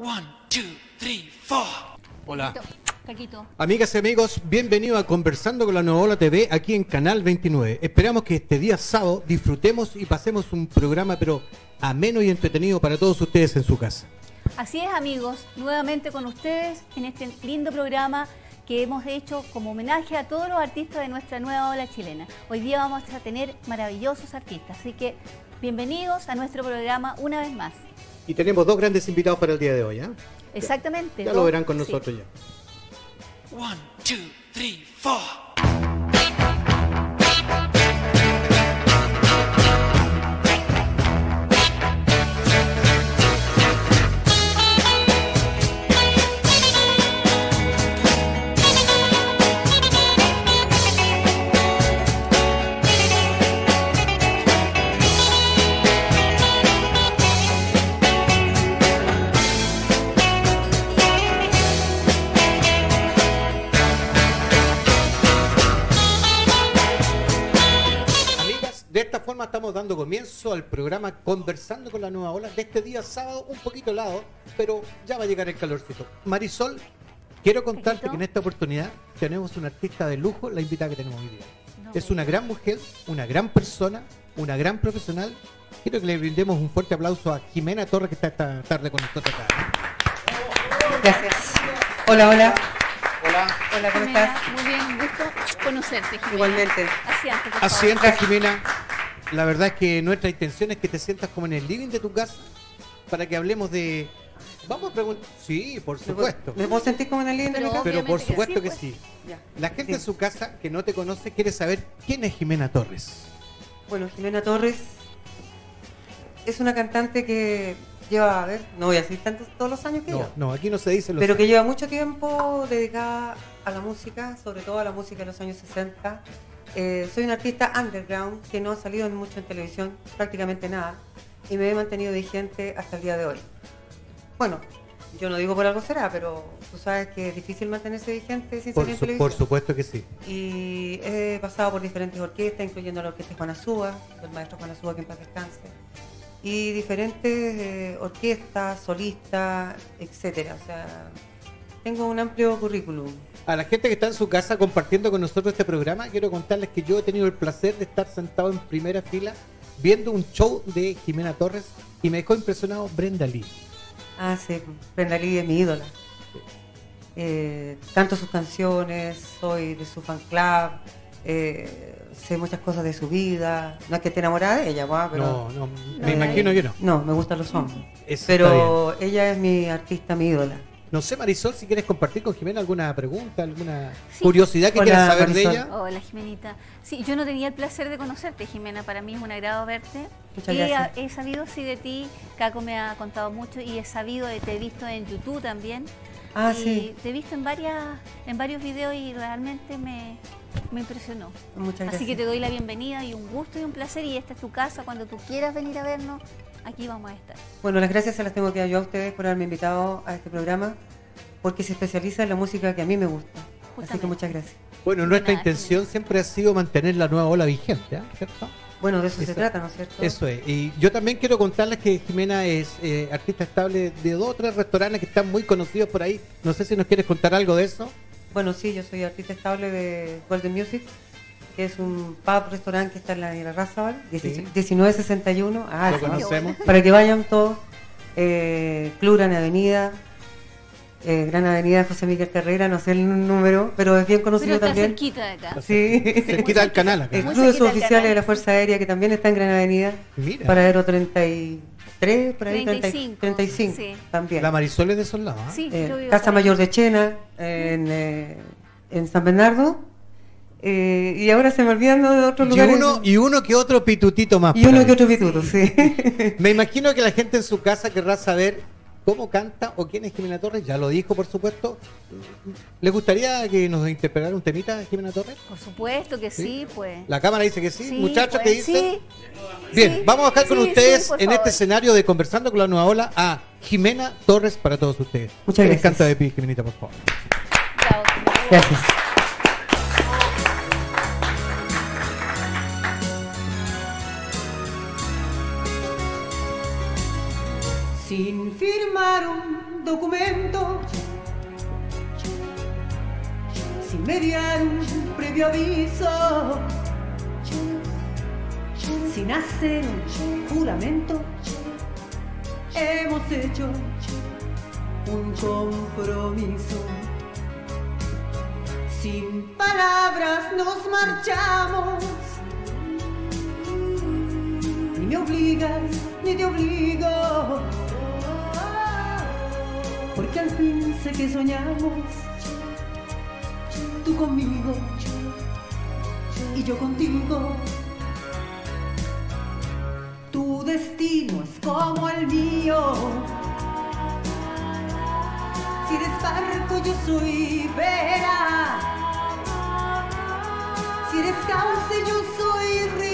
One, two, three, four. Hola. Caquito. Amigas y amigos, bienvenidos a Conversando con la Nueva Ola TV aquí en Canal 29. Esperamos que este día sábado disfrutemos y pasemos un programa pero ameno y entretenido para todos ustedes en su casa. Así es, amigos, nuevamente con ustedes en este lindo programa que hemos hecho como homenaje a todos los artistas de nuestra nueva ola chilena. Hoy día vamos a tener maravillosos artistas, así que bienvenidos a nuestro programa una vez más. Y tenemos dos grandes invitados para el día de hoy, ¿ah? Exactamente. Ya dos- lo verán con sí. nosotros ya. One, two, three, four. Al programa Conversando con la Nueva Ola de este día sábado, un poquito helado, pero ya va a llegar el calorcito. Marisol, quiero contarte que en esta oportunidad tenemos una artista de lujo, la invitada que tenemos hoy día. No Es una gran mujer, una gran persona, una gran profesional. Quiero que le brindemos un fuerte aplauso a Jimena Torres que está esta tarde con nosotros acá. ¿eh? Gracias. Hola, hola. Hola, ¿cómo Jimena, estás? Muy bien, un gusto conocerte, Jimena. Igualmente. Asiante, por Así favor. es, Jimena. La verdad es que nuestra intención es que te sientas como en el living de tu casa para que hablemos de... Vamos a preguntar... Sí, por ¿Me supuesto. ¿Me puedo sentir como en el living de mi Pero- casa? Pero por supuesto que pues. sí. Ya. La gente Sí. en su casa que no te conoce quiere saber quién es Jimena Torres. Bueno, Jimena Torres es una cantante que lleva, a ver, no voy a decir tantos todos los años que No, lleva, no, aquí no se dice lo pero que lleva mucho tiempo dedicada a la música, sobre todo a la música de los años 60. Eh, soy una artista underground que no ha salido mucho en televisión, prácticamente nada, y me he mantenido vigente hasta el día de hoy. Bueno, yo no digo por algo será, pero tú sabes que es difícil mantenerse vigente sin por, salir en televisión. por supuesto que sí. Y he pasado por diferentes orquestas, incluyendo la orquesta Juana Súa, del maestro Juana Súa, que en paz descanse. Y diferentes eh, orquestas, solistas, etcétera. O sea, tengo un amplio currículum. A la gente que está en su casa compartiendo con nosotros este programa, quiero contarles que yo he tenido el placer de estar sentado en primera fila viendo un show de Jimena Torres y me dejó impresionado Brenda Lee. Ah, sí, Brenda Lee es mi ídola. Eh, canto sus canciones, soy de su fan club, eh, sé muchas cosas de su vida. No es que esté enamorada de ella, guau, pero... No, no, me imagino que no. No, me gustan los hombres. Eso Pero ella es mi artista, mi ídola. No sé, Marisol, si quieres compartir con Jimena alguna pregunta, alguna Sí. curiosidad que Hola, quieras saber de ella. Hola, Jimenita. Sí, yo no tenía el placer de conocerte, Jimena. Para mí es un agrado verte. Muchas y gracias. he, he sabido, sí, de ti. Caco me ha contado mucho y he sabido, de, te he visto en YouTube también. Ah, y sí. te he visto en, varias, en varios videos y realmente me, me impresionó. Muchas gracias. Así que te doy la bienvenida y un gusto y un placer. Y esta es tu casa. Cuando tú quieras venir a vernos, aquí vamos a estar. Bueno, las gracias se las tengo que dar yo a ustedes por haberme invitado a este programa, porque se especializa en la música que a mí me gusta. Así que muchas gracias. Bueno, nuestra Nada, intención siempre ha sido mantener la nueva ola vigente, ¿ah? ¿cierto? Bueno, de eso, Eso- se trata, ¿no es cierto? Eso es. Y yo también quiero contarles que Jimena es eh, artista estable de dos o tres restaurantes que están muy conocidos por ahí. No sé si nos quieres contar algo de eso. Bueno, sí, yo soy artista estable de Golden Music, que es un pub restaurante que está en la Avenida Razabal, Sí. 1961. Ah, Lo conocemos. Para que vayan todos. Eh, Club Gran Avenida, eh, Gran Avenida José Miguel Carrera, no sé el número, pero es bien Pero conocido está también. cerquita de acá. Sí. Cerquita del canal acá. El Club de Suboficiales de la Fuerza Aérea, que también está en Gran Avenida, Mira. paradero 33, por ahí, 35, 35 sí. también. La Marisol es de esos lados. ¿ah? Sí, Eh, Casa Mayor de Chena, en, eh, en San Bernardo. Eh, y ahora se me olvidan de otros Y lugares. uno, y uno que otro pitutito más. Y uno ahí. que otro pituto, sí. Me imagino que la gente en su casa querrá saber cómo canta o quién es Jimena Torres. Ya lo dijo, por supuesto. ¿Les gustaría que nos interpretara un temita Jimena Torres? Por supuesto que sí, pues. La cámara dice que sí. Sí, Muchachos, pues, ¿qué dicen? sí. Bien, Sí, vamos a dejar con sí, ustedes en favor. este escenario de Conversando con la Nueva Ola a Jimena Torres para todos ustedes. Muchas ¿Qué les gracias. canta de ti, Jimenita, por favor? Bravo. Gracias. Sin firmar un documento. Sin mediar un previo aviso, sin hacer un juramento, hemos hecho un compromiso. Sin palabras nos marchamos, ni me obligas ni te obligo, porque al fin sé que soñamos, tú conmigo y yo contigo. Tu destino es como el mío. Si eres barco, yo soy vela. Si eres cauce, yo soy río.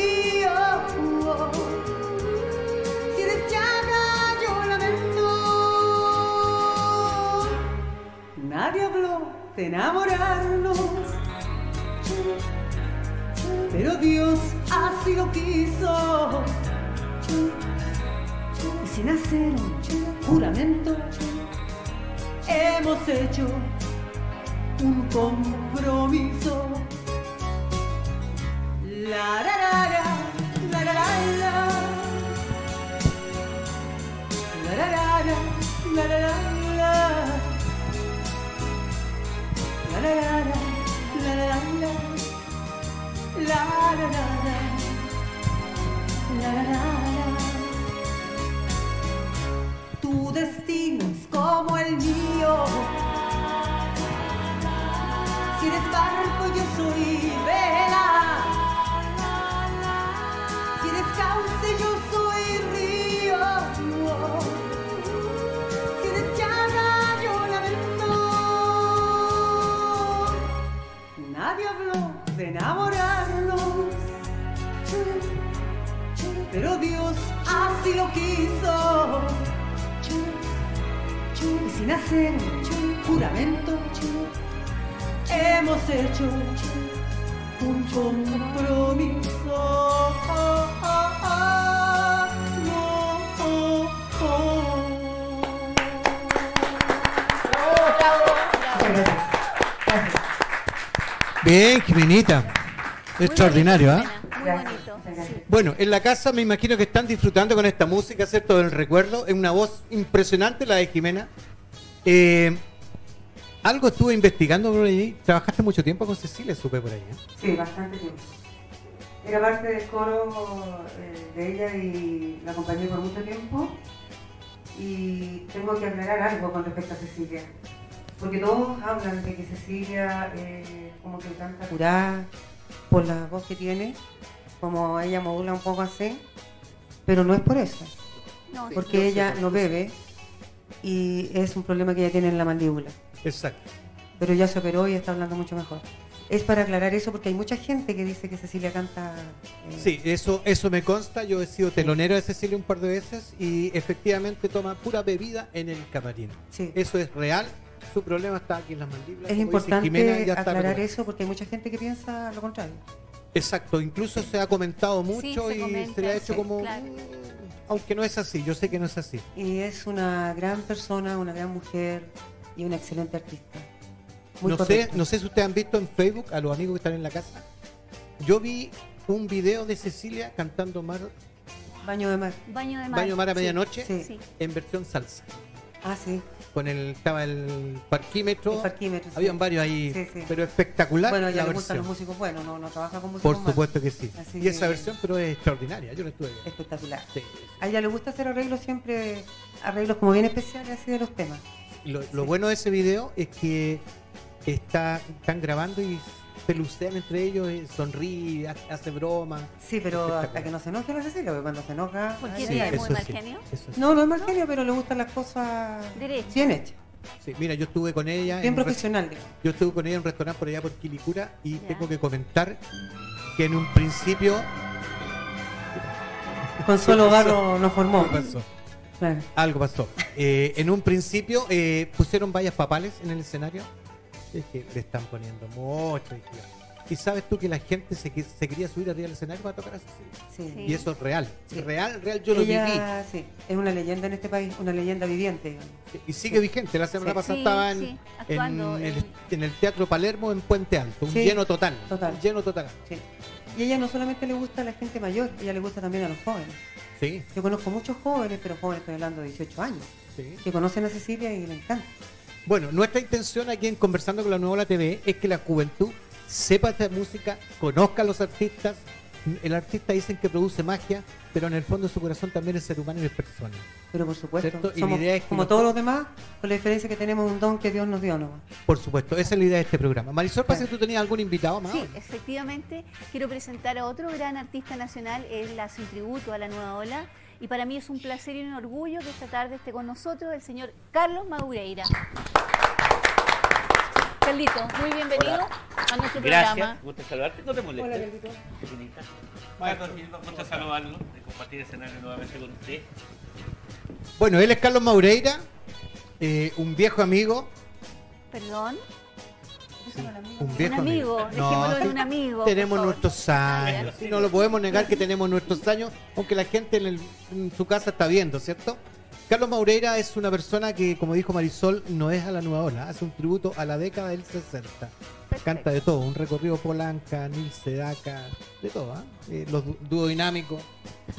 De enamorarnos, pero Dios así lo quiso. Y sin hacer un juramento, hemos hecho un compromiso. La Tu destino es como el mío. Si eres barco, yo soy vela. Pero Dios así lo quiso. Y sin hacer un juramento, hemos hecho un compromiso. Oh, oh, oh, no, oh, Bien, Jimenita. Extraordinario, ¿ah? Muy bonito. sí. Bueno, en la casa me imagino que están disfrutando con esta música, ¿cierto? Del recuerdo. Es una voz impresionante la de Jimena. Eh, algo estuve investigando por. Trabajaste mucho tiempo con Cecilia, supe por ahí. ¿eh? Sí, bastante tiempo. Era parte del coro eh, de ella y la acompañé por mucho tiempo. Y tengo que aclarar algo con respecto a Cecilia. Porque todos hablan de que Cecilia eh, como que canta curada por la voz que tiene, como ella modula un poco así, pero no es por eso, No, sí. porque ella no bebe y es un problema que ella tiene en la mandíbula. Exacto. pero ya se operó y está hablando mucho mejor. Es para aclarar eso porque hay mucha gente que dice que Cecilia canta. eh, Sí, eso, eso me consta. Yo he sido telonero de Cecilia un par de veces y efectivamente toma pura bebida en el camarín. Sí. Eso es real. Su problema está aquí en las mandíbulas. Es importante Jimena, ya está aclarar eso porque hay mucha gente que piensa lo contrario. Exacto, incluso se ha comentado mucho se y comenta, se le ha hecho sí, como... claro. Aunque no es así, yo sé que no es así. Y es una gran persona, una gran mujer y una excelente artista. Muy no, sé, no sé si ustedes han visto en Facebook a los amigos que están en la casa. Yo vi un video de Cecilia cantando mar, Baño de mar. Baño de mar. Baño Mar a Sí, medianoche Sí. Sí. en versión salsa. Ah, sí. Con el, estaba el parquímetro. El parquímetro, sí. Habían varios ahí, Sí, sí. pero espectacular Bueno, la ya le gustan los músicos buenos, no, no trabaja con músicos Por malos. supuesto que sí. Así y esa versión, pero es extraordinaria. Yo la estuve viendo. Espectacular. Sí. A ella le gusta hacer arreglos siempre, arreglos como bien especiales así de los temas. Lo, lo bueno de ese video es que está, están grabando y pelucean entre ellos, y sonríe, ha- hace broma. Sí, pero hasta que no se enoje la Cecilia, porque cuando se enoja... ¿Por qué ay, Sí, ay, es muy eso mal sí, genio? eso sí. No, no es mal genio, pero le gustan las cosas bien hechas, Sí, mira, yo estuve con ella. bien en profesional. digamos. Yo estuve con ella en un restaurante por allá por Quilicura y Ya. tengo que comentar que en un principio. Consuelo Barro nos formó. Algo pasó. Claro. Algo pasó. Eh, en un principio eh, pusieron vallas papales en el escenario. Es que le están poniendo mucho. Y sabes tú que la gente se, se quería subir arriba del escenario para tocar a Cecilia. Sí. Sí. Y eso es real. Sí. Real, real, yo lo viví. Es una leyenda en este país, una leyenda viviente. digamos. Y sigue vigente. La semana Sí. pasada Sí, estaba en, sí, en actuando el, en- en el Teatro Palermo en Puente Alto. Un Sí, lleno total. total. Un lleno total. Sí. Y ella no solamente le gusta a la gente mayor, ella le gusta también a los jóvenes. Sí, Yo conozco muchos jóvenes, pero jóvenes estoy hablando de 18 años, sí. que conocen a Cecilia y le encanta. Bueno, nuestra intención aquí en Conversando con la Nueva Ola TV es que la juventud sepa esta música, conozca a los artistas. El artista dicen que produce magia, pero en el fondo de su corazón también es ser humano y es persona. Pero por supuesto, ¿Cierto? Y la idea es que como todos los demás, con la diferencia que tenemos un don que Dios nos dio. ¿no? Por supuesto, esa es la idea de este programa. Marisol, parece que tú tenías algún invitado más. Sí, efectivamente, quiero presentar a otro gran artista nacional, él hace un tributo a la nueva ola y para mí es un placer y un orgullo que esta tarde esté con nosotros el señor Carlos Maureira. Carlito, muy bienvenido a nuestro Gracias, programa. gusto saludarte, no te molestes. Hola, Carlito. Carlos, me gusta saludarlo, de compartir escenario nuevamente con usted. Bueno, él es Carlos Maureira, eh, un viejo amigo. Perdón, Un viejo un amigo, dejémoslo en sí, un amigo. Tenemos nuestros años. Y no lo podemos negar que tenemos nuestros años, aunque la gente en, el- en su casa está viendo, ¿cierto? Carlos Maureira es una persona que, como dijo Marisol, no es a la nueva ola, hace un tributo a la década del 60. Canta de todo, un recorrido Polanca, Nil Sedaka, de todo, ¿ah? Eh, los dúo dinámicos.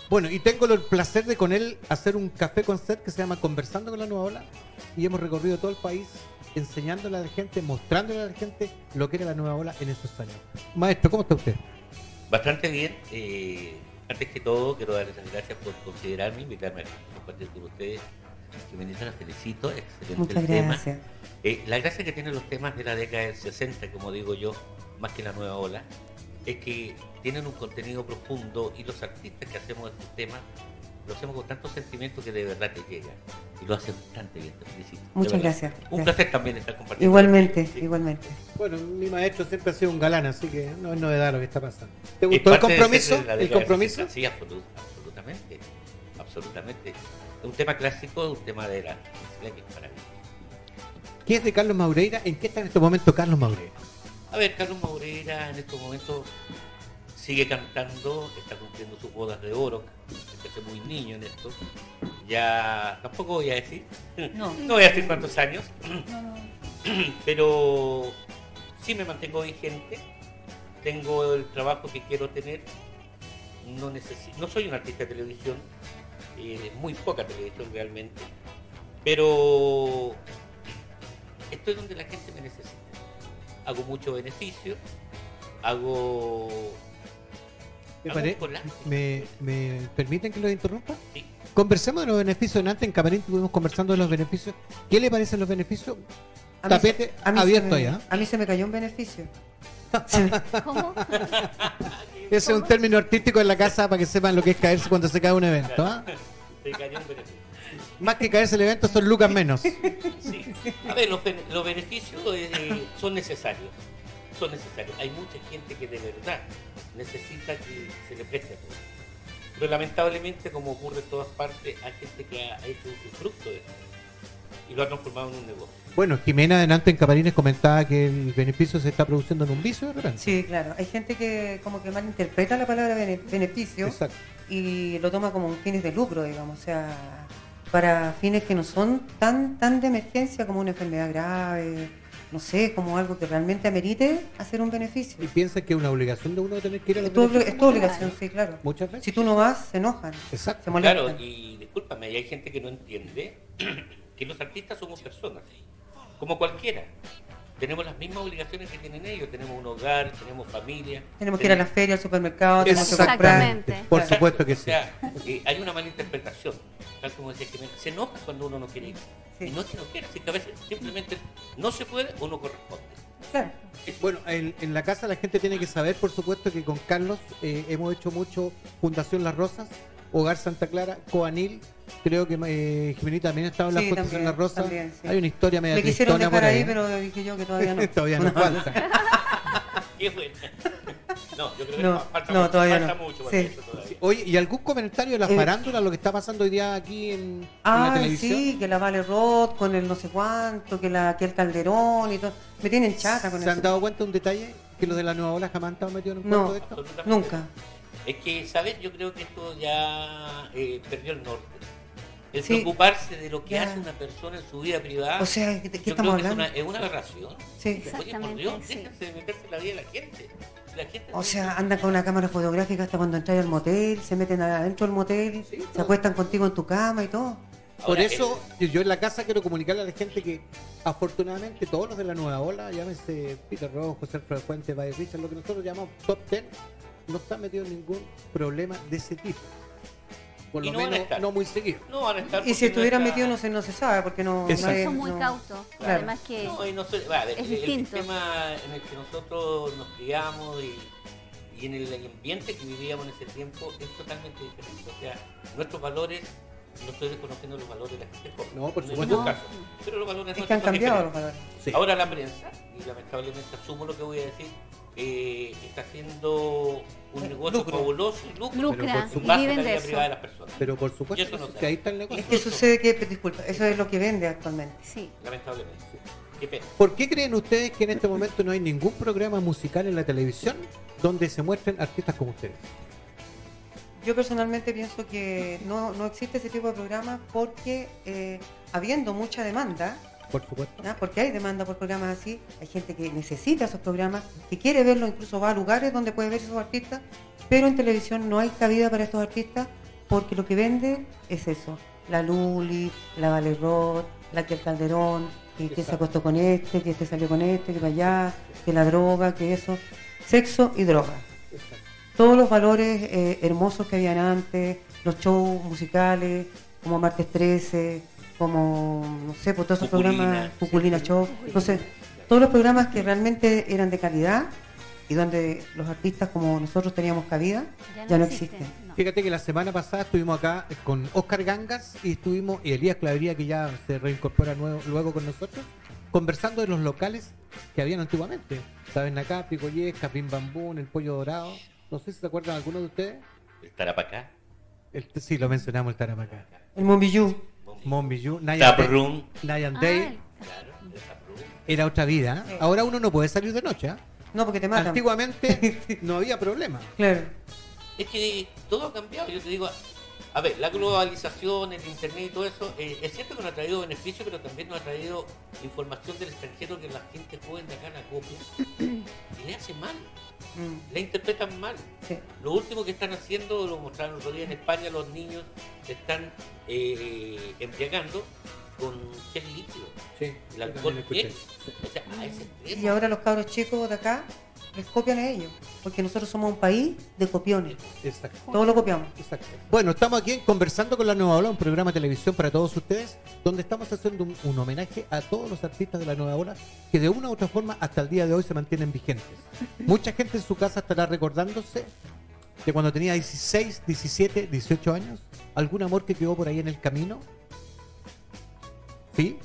Bueno, y tengo el placer de con él hacer un café concert que se llama Conversando con la Nueva Ola y hemos recorrido todo el país enseñándole a la gente, mostrándole a la gente lo que era la Nueva Ola en esos años. Maestro, ¿cómo está usted? Bastante bien. eh, antes que todo, quiero darles las gracias por considerarme, invitarme a compartir con ustedes. Que me la felicito, excelente Muchas el tema. gracias. Eh, la gracia que tienen los temas de la década del 60, como digo yo, más que la nueva ola, es que tienen un contenido profundo y los artistas que hacemos estos temas lo hacemos con tanto sentimiento que de verdad te llega. Y lo hacen bastante bien, te felicito. Muchas gracias. Un Gracias. placer también estar compartiendo. Igualmente, Sí. igualmente. Bueno, mi maestro siempre ha sido un galán, así que no es novedad lo que está pasando. ¿Te gustó el de compromiso? de ¿El compromiso? 60. Sí, absolu- absolutamente. Absolutamente. Es un tema clásico, un tema de la que es maravilloso. ¿Qué es de Carlos Maureira? ¿En qué está en este momento Carlos Maureira? A ver, Carlos Maureira en estos momentos sigue cantando, está cumpliendo sus bodas de oro, empecé muy niño en esto. Ya tampoco voy a decir, No. no voy a decir cuántos años, pero sí me mantengo vigente, tengo el trabajo que quiero tener, no necesito, no soy un artista de televisión, eh, muy poca televisión realmente, pero estoy donde la gente me necesita. Hago mucho beneficio, hago... ¿Me, pare- me- me permiten que lo interrumpa? sí. Conversemos de los beneficios. Antes en Camarín estuvimos conversando de los beneficios. ¿Qué le parecen los beneficios? A se- Tapete a se abierto me- allá. A mí se me cayó un beneficio. ¿Cómo? Ese es un término artístico en la casa para que sepan lo que es caerse cuando se cae un evento. ¿ah? Te cayó un beneficio. Más que caerse el evento son lucas menos. Sí. A ver, los, los beneficios eh, son necesarios. Son necesarios. Hay mucha gente que de verdad necesita que se le preste apoyo. Pero lamentablemente, como ocurre en todas partes, hay gente que ha hecho un fruto de esto y lo ha transformado en un negocio. Bueno, Jimena adelante en Camarines comentaba que el beneficio se está produciendo en un vicio de repente. Sí, claro. Hay gente que como que malinterpreta la palabra bene- beneficio Exacto. y lo toma como un fines de lucro, digamos. O sea, para fines que no son tan, tan de emergencia como una enfermedad grave, no sé, como algo que realmente amerite hacer un beneficio. Y piensa que es una obligación de uno tener que ir a los Es tu, es tu obligación, sí, claro. Muchas veces. Si tú no vas, se enojan, Exacto. se molestan. Claro, y discúlpame, hay gente que no entiende que los artistas somos personas, como cualquiera. Tenemos las mismas obligaciones que tienen ellos, tenemos un hogar, tenemos familia. Tenemos que ir a la feria, al supermercado, tenemos que comprar. Exactamente. Por Exacto, supuesto que o sí. sea, eh, hay una mala interpretación, tal como decía Jimena, se enoja cuando uno no quiere ir. Sí. Y no es que no quiera, sino que a veces simplemente no se puede o no corresponde. Claro. Bueno, en, en la casa la gente tiene que saber, por supuesto, que con Carlos eh, hemos hecho mucho Fundación Las Rosas, Hogar Santa Clara, Coanil. Creo que eh, Jimenita también ha estado en la Sí, Fundación también, Las Rosas. también, sí. Hay una historia media Me quisieron dejar por ahí, ahí. pero dije yo que todavía no. Todavía nos falta. Qué bueno. No, yo creo que No, falta, no, mucho, todavía falta no. mucho para Sí. eso todavía. Oye, ¿y algún comentario de la Eh, farándula, lo que está pasando hoy día aquí en, en la televisión? sí, que la Vale Roth con el no sé cuánto, que, la, que el Calderón y todo. Me tienen chata con ¿Se han eso. dado cuenta de un detalle? Que los de la nueva ola jamás han estado metidos en un No. cuento de esto. Nunca. Es que, ¿sabes? Yo creo que esto ya eh, perdió el norte. El Sí. preocuparse de lo que Ya. hace una persona en su vida privada. O sea, ¿de qué yo estamos creo que es hablando? una, es una aberración. Sí. Oye, por Exactamente, Dios, sí. déjense de meterse en la vida de la gente. La gente O sea, andan con una cámara fotográfica hasta cuando entras al motel, se meten adentro del motel, se acuestan contigo en tu cama y todo. Por eso eh, yo en la casa quiero comunicarle a la gente que afortunadamente todos los de la nueva ola, llámese Peter Rojo, José Alfredo Fuentes, Baez Richard, lo que nosotros llamamos top 10, no están metidos en ningún problema de ese tipo. Por Y lo no van a menos estar. no muy seguido. no van a estar Y si estuvieran nuestra- metidos no se, no se sabe, porque no... Exacto. nadie- Son muy no- cautos. Claro. Además que No, y no va, ver, Es el, el distinto. sistema en el que nosotros nos criamos y, y en el ambiente que vivíamos en ese tiempo es totalmente diferente. O sea, nuestros valores, no estoy desconociendo los valores de la gente joven. No, por supuesto. ningún No. caso. Pero los valores Es que han cambiado los valores. Sí. Ahora la prensa, y lamentablemente asumo lo que voy a decir, eh, está haciendo un negocio lucro. fabuloso y lucro lucra Pero por y viven la de vida eso. privada de las personas. Pero por supuesto eso no que ahí está el negocio. Es que sucede que, disculpa, eso es lo que vende actualmente. Sí. Lamentablemente. Qué pena. ¿Por qué creen ustedes que en este momento no hay ningún programa musical en la televisión donde se muestren artistas como ustedes? Yo personalmente pienso que no, no existe ese tipo de programa porque eh, habiendo mucha demanda, Por supuesto. ¿ya? porque hay demanda por programas así, hay gente que necesita esos programas, que quiere verlo, incluso va a lugares donde puede ver esos artistas, pero en televisión no hay cabida para estos artistas porque lo que vende es eso, la Luli, la Vale Roth, la que el Calderón, que, que se acostó con este, que este salió con este, que para allá, que la droga, que eso, sexo y droga todos los valores eh, hermosos que habían antes, los shows musicales, como Martes 13, como, no sé, por todos esos Cuculina, programas, sí. Cuculina Show, no sé, todos los programas que realmente eran de calidad y donde los artistas como nosotros teníamos cabida, ya no, existen. no. Fíjate que la semana pasada estuvimos acá con Oscar Gangas y estuvimos, y Elías Clavería, que ya se reincorpora nuevo- luego con nosotros, conversando de los locales que habían antiguamente. Saben acá, Picoyesca, Pim Bambún, El Pollo Dorado. No sé si se acuerdan alguno de ustedes. Estará para acá. El- sí, lo mencionamos, el Tarapacá. El Monbillú, Monbillú, Nayan Tap Day. Ah, Day era otra vida. Sí. Ahora uno no puede salir de noche. ¿eh? no porque te matan. Antiguamente no había problema. Claro. Es que todo ha cambiado. Yo te digo, a ver, la globalización, el internet y todo eso, eh, es cierto que nos ha traído beneficios, pero también nos ha traído información del extranjero que la gente joven de acá la copia y le hace mal, Mm, la interpretan mal. sí. Lo último que están haciendo, lo mostraron el otro día en España, los niños se están eh, embriagando con gel líquido. Sí, El alcohol gel. O sea, a ese Y ahora los cabros chicos de acá les copian a ellos, porque nosotros somos un país de copiones, Exacto. todos lo copiamos. Exacto. Bueno, estamos aquí conversando con la Nueva Ola, un programa de televisión para todos ustedes, donde estamos haciendo un, un homenaje a todos los artistas de la Nueva Ola que de una u otra forma hasta el día de hoy se mantienen vigentes. Mucha gente en su casa estará recordándose de cuando tenía 16, 17, 18 años, algún amor que quedó por ahí en el camino. ¿Sí?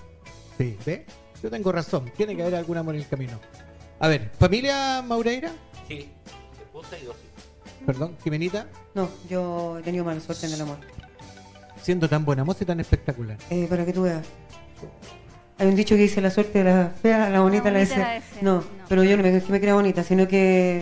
Sí, ¿ve? Yo tengo razón, tiene que haber algún amor en el camino. A ver, familia Maureira, Sí, esposa y dos hijos. perdón, Jimenita, No, yo he tenido mala suerte en el amor. siendo tan buena moza y tan espectacular. Eh, para que tú veas. Hay un dicho que dice la suerte de la fea, la bonita la, bonita desea. la desea. No, No. pero yo no me, que me crea bonita, sino que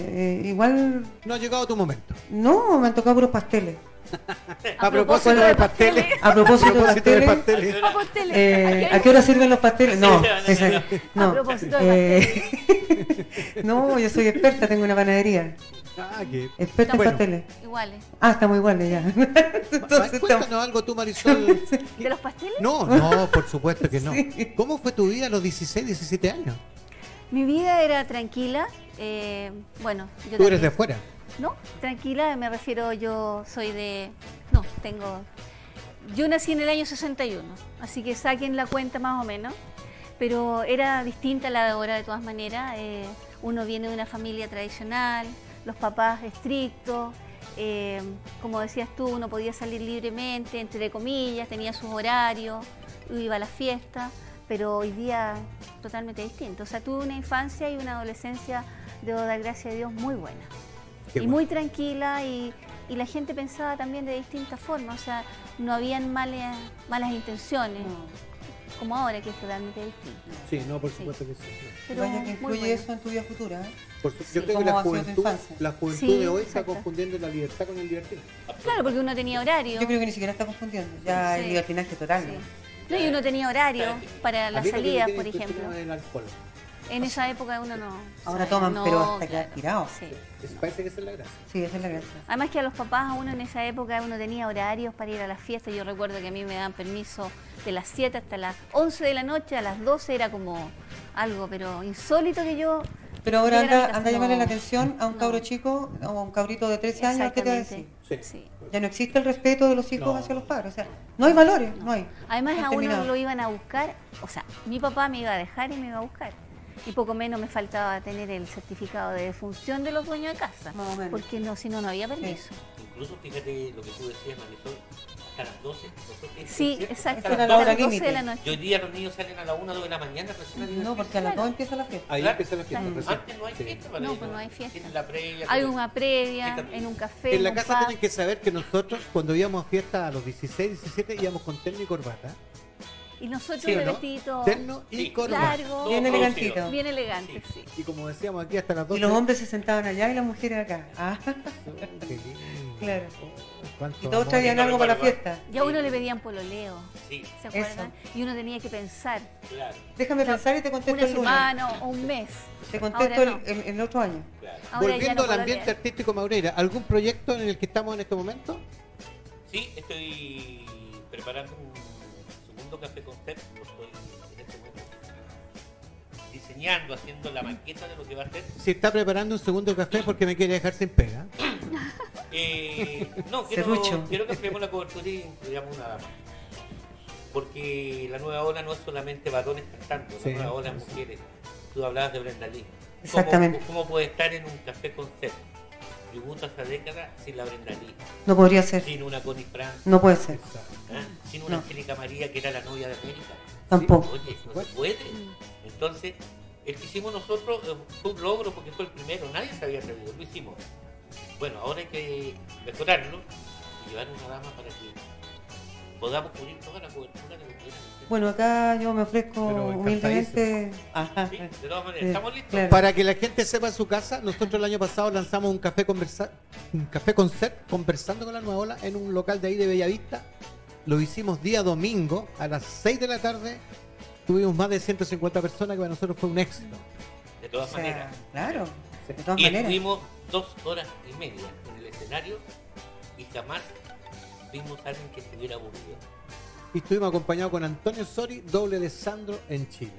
eh, igual No ha llegado tu momento. no, me han tocado puros pasteles. A propósito de pasteles. A propósito, A propósito de de pasteles, pasteles. A pasteles. eh, ¿a qué hora sirven los pasteles? No, ese- no. A propósito de eh, no, yo soy experta, tengo una panadería. Ah, que... Experta Bueno. en pasteles. Iguales. Ah, estamos iguales ya. Entonces, Cuéntanos estamos- algo tú, Marisol. ¿De los pasteles? No, no, por supuesto que no. Sí. ¿Cómo fue tu vida a los 16, 17 años? Mi vida era tranquila. eh, bueno, yo Tú eres de afuera. No, tranquila, me refiero, yo soy de... No, tengo... Yo nací en el año 61, así que saquen la cuenta más o menos, pero era distinta la de ahora de todas maneras. eh, uno viene de una familia tradicional, los papás estrictos, eh, como decías tú, uno podía salir libremente, entre comillas, tenía sus horarios, iba a las fiestas, pero hoy día totalmente distinto. O sea, tuve una infancia y una adolescencia, debo dar gracias a Dios, muy buena. Qué y bueno. muy tranquila y, y la gente pensaba también de distintas formas, o sea, no habían malas, malas intenciones, como ahora que es totalmente distinto. Sí, no, por supuesto que sí. Pero Vaya que influye bueno. eso en tu vida futura. ¿eh? Por su- Sí. Yo creo que ¿Cómo la juventud, la juventud Sí, de hoy está confundiendo la libertad con el libertinaje. Claro, porque uno tenía horario. Yo creo que ni siquiera está confundiendo. Ya Sí. el libertinaje total. Sí. ¿no? No, y uno tenía horario para las salidas, por ejemplo. el alcohol. En esa época uno no. Ahora sabe, toman, no, pero hasta claro, quedar tirados. sí. Es- parece que esa es la gracia. Sí, esa es la gracia. Además que a los papás, a uno en esa época, uno tenía horarios para ir a las fiestas. Yo recuerdo que a mí me daban permiso de las 7 hasta las 11 de la noche, a las 12 era como algo, pero insólito que yo... Pero ahora anda, anda a llamarle No, la atención a un no. cabro chico o a un cabrito de 13 años, ¿qué te va a decir? Exactamente. Sí. Sí. Ya no existe el respeto de los hijos No. hacia los padres. O sea, no hay valores, no hay. Además a uno lo iban a buscar, o sea, mi papá me iba a dejar y me iba a buscar. Y poco menos me faltaba tener el certificado de defunción de los dueños de casa. Más o menos. Porque no, si no, no había permiso. Incluso fíjate lo que tú decías, Marisol, hasta las 12. nosotros- ¿es Sí, exacto. Hasta las la hora 12. 12 de la límite. Y noche. hoy día los niños salen a la 1 2 de la mañana recién No, porque a las Claro. 2 empieza la fiesta. Ahí Claro. empieza la fiesta. Claro. Antes no hay fiesta, para No, pues no hay fiesta. La previa. Hay una previa, en un café. En la casa tienen que saber que nosotros, cuando íbamos a fiesta a los 16, 17, íbamos con terno y corbata. Y nosotros ¿Sí de no? vestido Terno y Sí. corbata. largo, Bien elegantito. bien elegante, sí. Y como decíamos aquí, hasta las 12. Y los hombres se sentaban allá y las mujeres acá. Ah, qué lindo. Claro. Y todos traían algo para la fiesta. Y a uno le pedían pololeo, Sí, ¿se acuerdan? Y uno tenía que pensar claro, Déjame pensar y te contesto una el lunes. semana o un mes. Te contesto Ahora el, el- el otro año. claro. Volviendo no al ambiente artístico Maureira, ¿algún proyecto en el que estamos en este momento? Sí, estoy preparando un café concept. Lo estoy en este momento diseñando, haciendo la maqueta de lo que va a ser. Si está preparando un segundo café porque me quiere dejar sin pega. Eh, no, quiero, quiero que ampliemos la cobertura y incluyamos una dama. Porque la nueva ola no es solamente varones cantando, Sí. la nueva ola es mujeres. Tú hablabas de Brenda Lee. ¿Cómo- Exactamente. ¿Cómo, puede estar en un café concept? Tributo a esa década sin la Brenda Lee, No podría ser. sin una Connie France, No puede ser. ¿ah? sin una No. Angélica María que era la novia de América. Tampoco. Oye, no se puede. Entonces, el que hicimos nosotros eh, fue un logro porque fue el primero, nadie se había atrevido, lo hicimos. Bueno, ahora hay que mejorarlo y llevar una dama para que podamos cubrir toda la cobertura que Bueno, acá yo me ofrezco Pero humildemente. Ajá. tema. Sí, de todas maneras, Sí, ¿estamos listos? claro. Para que la gente sepa en su casa, nosotros el año pasado lanzamos un café conversa un café concert conversando con la nueva ola en un local de ahí de Bellavista. Lo hicimos día domingo a las 6 de la tarde. Tuvimos más de 150 personas que para nosotros fue un éxito. De O todas sea, maneras. claro. De todas Y maneras. estuvimos dos horas y media en el escenario y jamás vimos a alguien que estuviera aburrido. Y estuvimos acompañados con Antonio Sori, doble de Sandro en Chile.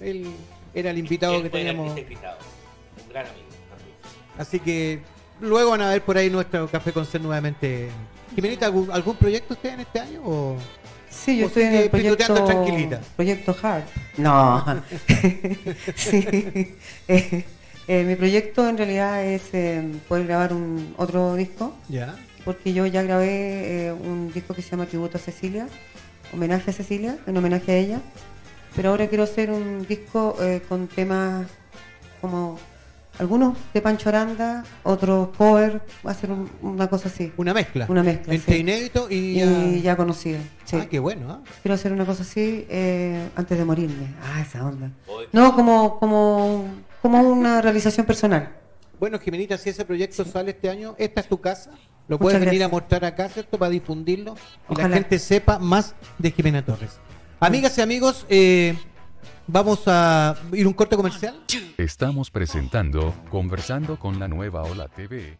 ¿eh? Él era el invitado Él que fue teníamos. invitado, un gran amigo también. Así que luego van a ver por ahí nuestro café concert nuevamente. Jimenita, ¿algún, algún proyecto usted en este año? O... Sí, yo ¿O estoy en el proyecto, tranquilita? proyecto Hard. No. sí. Eh, mi proyecto en realidad es eh, poder grabar un otro disco, Ya. porque yo ya grabé eh, un disco que se llama Tributo a Cecilia, homenaje a Cecilia, en homenaje a ella, pero ahora quiero hacer un disco eh, con temas como algunos de Pancho Aranda, otros cover, va a ser un- una cosa así, Una mezcla. Una mezcla, Entre sí. inédito y, y ya... ya conocido. Sí. Ah, qué bueno, ¿ah? Quiero hacer una cosa así eh, antes de morirme. Ah, esa onda. No, como, como, como una realización personal. Bueno, Jimenita, si ese proyecto sale este año, esta es tu casa. Lo Muchas puedes venir a mostrar acá, ¿cierto? Para difundirlo y la Ojalá. gente sepa más de Jimena Torres. Amigas y amigos, eh, vamos a ir un corte comercial. Estamos presentando Conversando con la Nueva Ola TV.